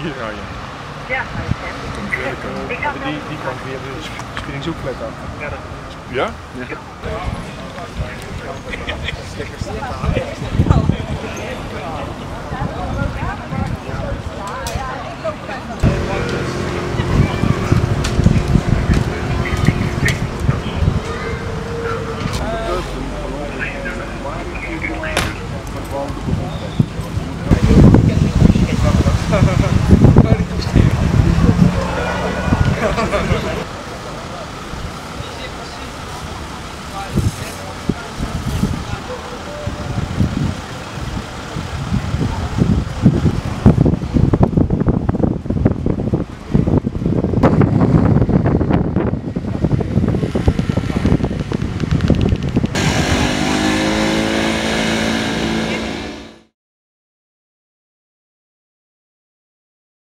hier rijden. Ja, dat is ja, die kant Ja, de spinningshoekplek af. Ja? Ja. ja. Ha ha ha.